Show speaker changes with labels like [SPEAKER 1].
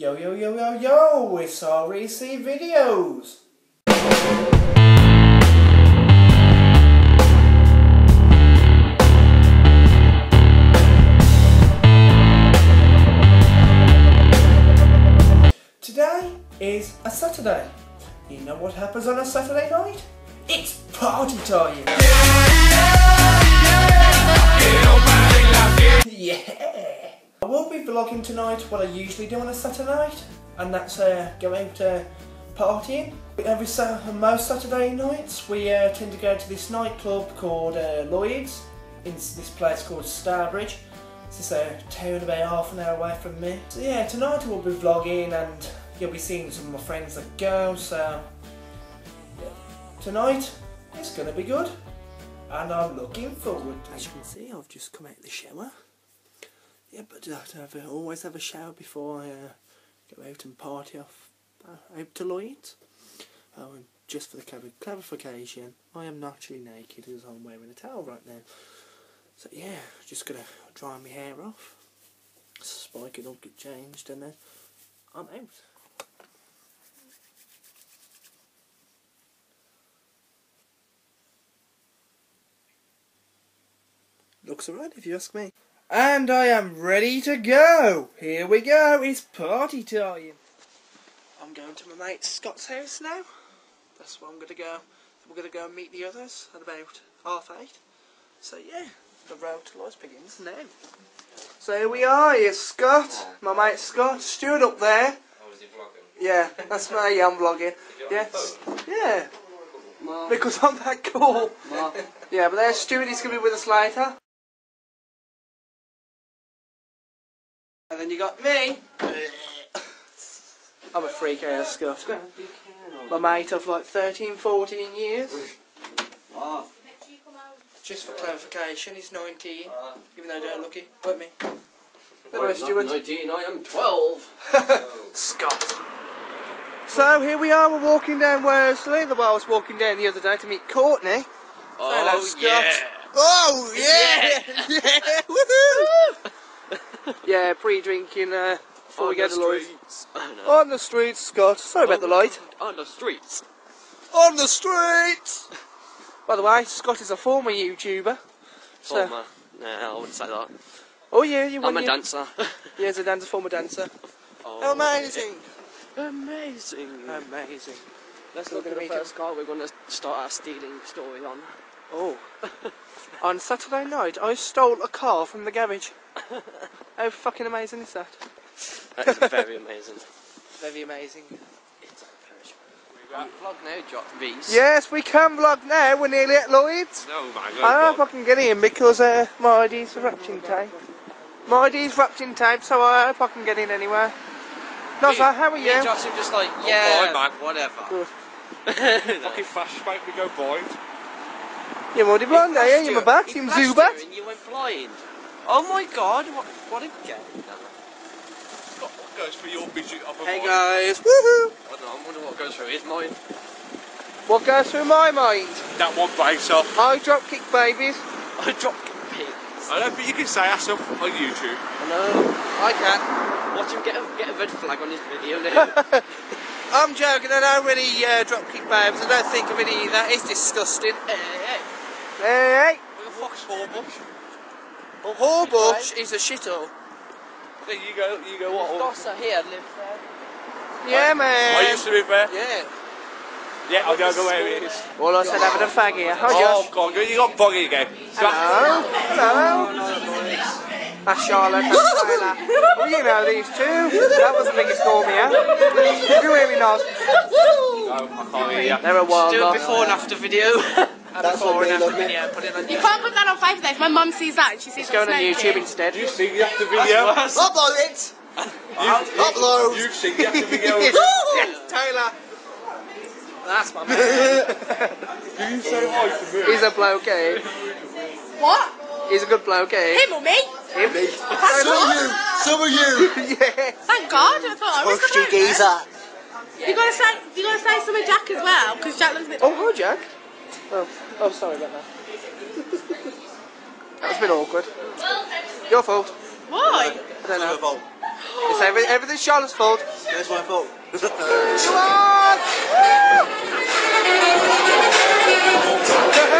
[SPEAKER 1] Yo, yo, yo, yo, yo, it's REC Videos. Today is a Saturday. You know what happens on a Saturday night? It's party time. Yeah. Will be vlogging tonight what I usually do on a Saturday night, and that's uh, go out partying. Every sa most Saturday nights we uh, tend to go to this nightclub called uh, Lloyd's in this place called Stourbridge. It's a town about half an hour away from me. So yeah, tonight we'll be vlogging and you'll be seeing some of my friends that go. So tonight it's gonna be good, and I'm looking forward. As you can see, I've just come out of the shower. Yeah, but I have always have a shower before I uh, go out and party off uh, out to Lloyd's. Oh, and just for the clar- clarification, I am naturally naked as I'm wearing a towel right now. So yeah, just gonna dry my hair off, spike it up, get changed, and then I'm out. Looks alright if you ask me. And I am ready to go. Here we go. It's party time. I'm going to my mate Scott's house now. That's where I'm going to go. We're going to go and meet the others at about half eight. So yeah, the road to Lloyd's begins now. So here we are. Here's Scott, my mate Scott. Stuart up there.
[SPEAKER 2] Oh, is he vlogging?
[SPEAKER 1] Yeah, that's me. I'm vlogging. Yes. Yeah. Because I'm that cool. Yeah, but there's Stuart. He's going to be with us later. And then you got me. I'm a freak out, Scott. My mate of like 13, 14 years. Just for clarification, he's 19, even though I don't look it. But me. Hello, Stuart.
[SPEAKER 2] 19, I am 12.
[SPEAKER 1] Scott. So here we are, we're walking down Worsley. The way I was walking down the other day to meet Courtney. Hello,
[SPEAKER 2] Oh,
[SPEAKER 1] Scott.
[SPEAKER 2] yeah.
[SPEAKER 1] Oh yeah, yeah, woohoo! yeah, pre-drinking uh, before we
[SPEAKER 2] On
[SPEAKER 1] go
[SPEAKER 2] the
[SPEAKER 1] to Lloyd's.
[SPEAKER 2] streets. Oh, no.
[SPEAKER 1] On the streets, Scott. Sorry about the light.
[SPEAKER 2] On the streets.
[SPEAKER 1] On the streets. By the way, Scott is a former YouTuber. So,
[SPEAKER 2] Former. No, I wouldn't say that.
[SPEAKER 1] oh yeah, you
[SPEAKER 2] I'm a
[SPEAKER 1] your-
[SPEAKER 2] dancer.
[SPEAKER 1] Yeah, he's a dancer, former dancer.
[SPEAKER 2] Oh,
[SPEAKER 1] Amazing.
[SPEAKER 2] Amazing.
[SPEAKER 1] Amazing.
[SPEAKER 2] Let's
[SPEAKER 1] We're
[SPEAKER 2] look at the
[SPEAKER 1] meet him.
[SPEAKER 2] first car we're going to start our stealing story on.
[SPEAKER 1] Oh. On Saturday night, I stole a car from the garage. How fucking amazing is that?
[SPEAKER 2] That is very amazing.
[SPEAKER 1] Very amazing.
[SPEAKER 2] It's a Vlog now, Jock Rhys.
[SPEAKER 1] Yes, we can vlog now. We're nearly at Lloyd's.
[SPEAKER 2] No, my God.
[SPEAKER 1] I hope I can get in because uh, my ID's wrapped in tape. My ID's wrapped in tape, so I hope I can get in anywhere. No, sir, how are
[SPEAKER 2] Me and
[SPEAKER 1] you?
[SPEAKER 2] Josh are just like, yeah,
[SPEAKER 3] fine, man.
[SPEAKER 2] whatever.
[SPEAKER 1] Good.
[SPEAKER 3] Fucking flashback, we go blind.
[SPEAKER 1] You're already blind, are you? You're my back, you're
[SPEAKER 2] flashed
[SPEAKER 1] Zubat.
[SPEAKER 2] you you went blind. Oh my god, what, what a game.
[SPEAKER 3] What what goes for your midget of a
[SPEAKER 1] Hey guys, woohoo!
[SPEAKER 2] I don't know, I wonder what goes through his mind.
[SPEAKER 1] What goes through my mind?
[SPEAKER 3] That one brace off.
[SPEAKER 1] I drop kick babies.
[SPEAKER 2] I dropped pigs.
[SPEAKER 3] I don't think you can say that stuff on YouTube.
[SPEAKER 2] I know.
[SPEAKER 1] I can.
[SPEAKER 2] Watch him get a, get a red flag on his video now.
[SPEAKER 1] I'm joking, I don't really uh, drop kick babes. I don't think of either. It's disgusting.
[SPEAKER 2] hey, hey,
[SPEAKER 1] Hey,
[SPEAKER 3] Like a fox Hawbush.
[SPEAKER 1] Hey. Hawbush is a shithole.
[SPEAKER 3] There you go, you go what?
[SPEAKER 2] Dosser here live there.
[SPEAKER 1] Yeah, man.
[SPEAKER 3] I used to live there.
[SPEAKER 1] Yeah.
[SPEAKER 3] Yeah, I don't know where it is.
[SPEAKER 1] All I said having a fag here. Hi, Josh.
[SPEAKER 3] Oh, God, you got buggy again.
[SPEAKER 1] Hello. Hello. That's Charlotte and Tyler. Well, you know these two. That was the biggest storm here. Did you hear me, Nos?
[SPEAKER 3] No, I can't hear you.
[SPEAKER 1] They're a wild
[SPEAKER 2] Do a before and after video.
[SPEAKER 1] Before and after video. Put it on
[SPEAKER 4] You can't put that on Facebook. If my mum sees that, and she sees
[SPEAKER 1] It's going on
[SPEAKER 4] us
[SPEAKER 1] YouTube
[SPEAKER 4] naked.
[SPEAKER 1] instead.
[SPEAKER 3] You sing the after video.
[SPEAKER 1] Upload it.
[SPEAKER 3] You,
[SPEAKER 1] Upload.
[SPEAKER 3] You sing the after video.
[SPEAKER 1] yes, Taylor. That's my man.
[SPEAKER 3] Do you say hi to me?
[SPEAKER 1] He's a bloke, eh?
[SPEAKER 4] What?
[SPEAKER 1] He's a good bloke, eh?
[SPEAKER 4] Him or me?
[SPEAKER 1] Him.
[SPEAKER 4] That's not.
[SPEAKER 5] Some of you!
[SPEAKER 1] yeah.
[SPEAKER 4] Thank God. I thought I was the bloke.
[SPEAKER 5] geezer!
[SPEAKER 4] You gotta say, you gotta say something Jack as well, because Jack looks a bit.
[SPEAKER 1] Oh, hi, Jack. Oh, oh sorry about that. That's been awkward. Your fault.
[SPEAKER 4] Why?
[SPEAKER 1] I don't know. Your fault. It's every, everything's Charlotte's fault.
[SPEAKER 5] It's my fault.
[SPEAKER 1] Come on!